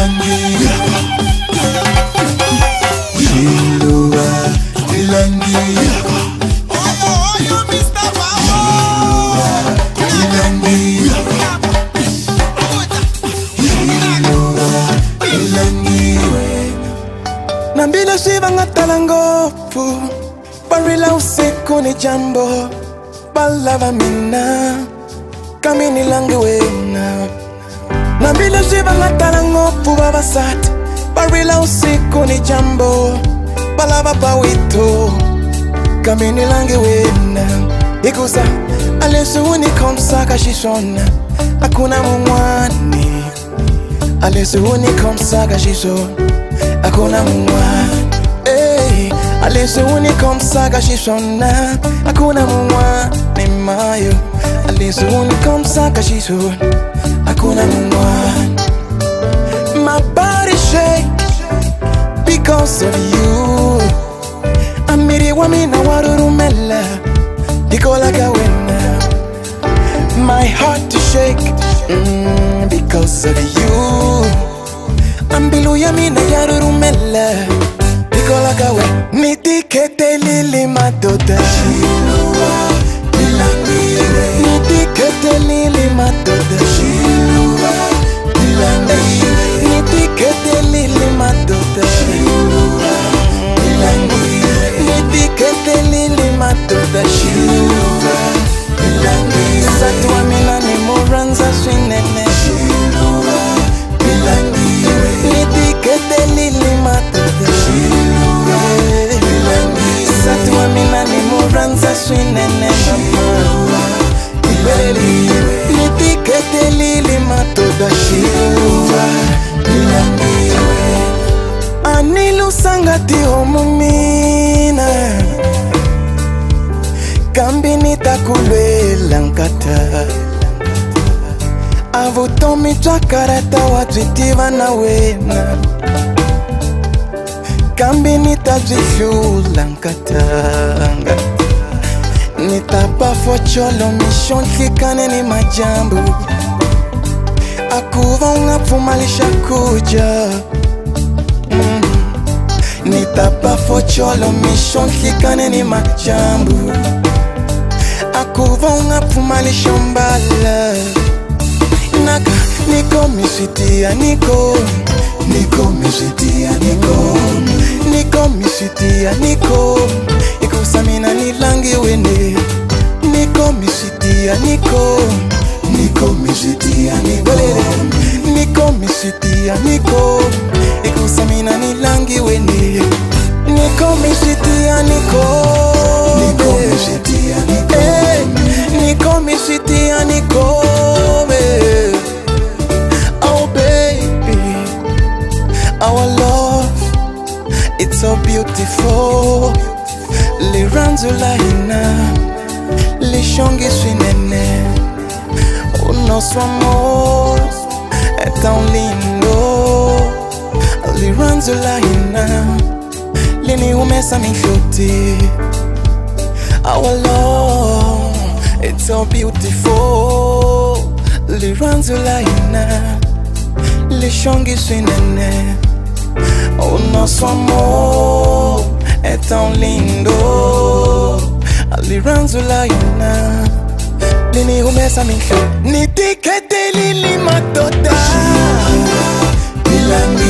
Ilangi Shilua Ilangi Ilangi Ilangi nambile swi va nga tala ngopfu va rila usiku ni jambo va lava mina kambe ni langi wena nambile swi va nga tala ngopfu vavasati va rila usiku ni jambo. Va lava pawito kambe ni langi wena. Hikusa a leswi wu ni khomisaka xiswona a ku na mun'wani a leswi wu ni khomisaka xiswona a ku na mun'wani Ey, a leswi wu ni khomisaka xiswona a ku na mun'wani mayo a leswi wu ni khomisaka xiswona a ku na mun'wani my body shake because of you. Amiri wa mina wa rurumela hikwalaho wena my heart to shake mm, because of you. Ambilu ya mina ya rurumela hikwalaho ka wena ni tikhetelile madoda. ni swinene mama ibeliwe netiketelili matodashiuva ilangiwe anilusanga ti omumina kambi nitakulwela nkata avutomi bya karata wa byi tiva na wena. Kambi nita byi hlula nitabafocholo mishontikane ni majambu akuva ungapfumalisha kuja. Mm-hmm. Mm. nitabafocholo mishontikane ni majambu akuva ungapfumalisha mbala. Naka niko misitia niko. Niko misitia niko. Niko misitia niko, niko, misitia, niko mina nilange wene. Niko misitia niko. Niko misitia niko. Niko misitia niko. Ikusa mina nilange wene. Niko misitia niko. Niko misitia niko. Hey, niko misitia niko hey. oh baby our love it's so beautiful. Liranzula hina, lishongi swinene. O nosso amor é tão lindo. Liranzula hina, lini umesa minhoti. Our love, it's so beautiful. Liranzula hina, lishongi swinene. O nosso amor tão lindo. Aliranzula ina Lini umesa minhlo Nitikhetelili madoda Nitikhetelili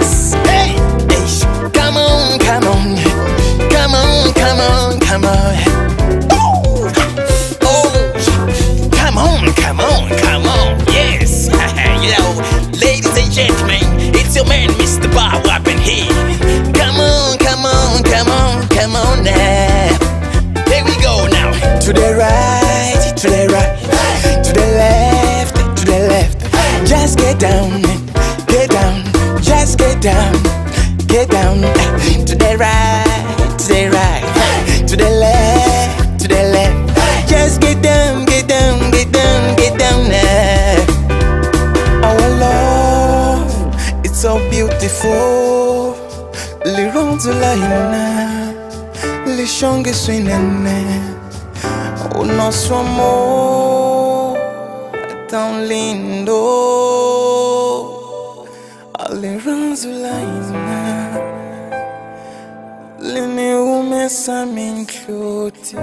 just get down, get down, just get down, get down to the right, to the right, to the left, to the left. Just get down, get down, get down, get down now. Our love, it's so beautiful. Le ronde la hymne, les chants que oh no, so son tão lindo. Alirondzula hina lini humesa minhloti